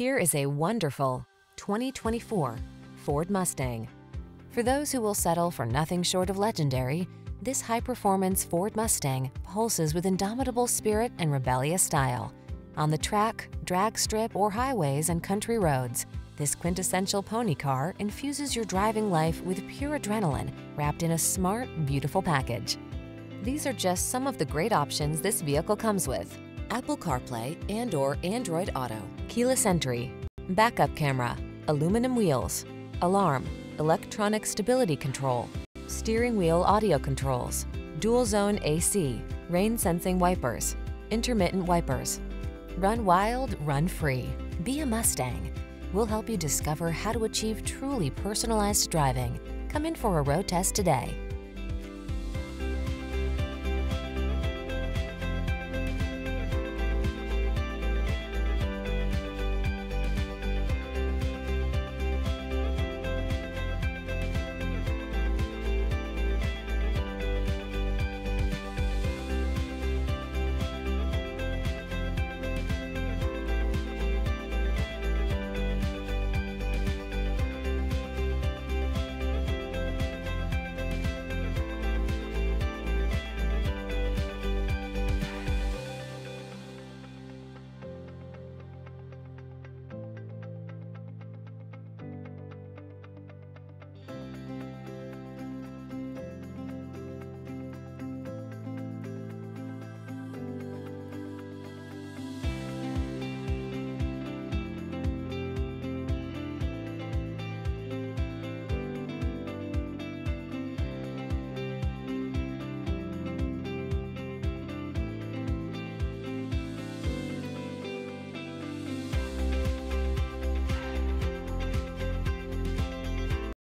Here is a wonderful 2024 Ford Mustang. For those who will settle for nothing short of legendary, this high-performance Ford Mustang pulses with indomitable spirit and rebellious style. On the track, drag strip, or highways and country roads, this quintessential pony car infuses your driving life with pure adrenaline wrapped in a smart, beautiful package. These are just some of the great options this vehicle comes with. Apple CarPlay and or Android Auto, keyless entry, backup camera, aluminum wheels, alarm, electronic stability control, steering wheel audio controls, dual zone AC, rain sensing wipers, intermittent wipers. Run wild, run free. Be a Mustang. We'll help you discover how to achieve truly personalized driving. Come in for a road test today.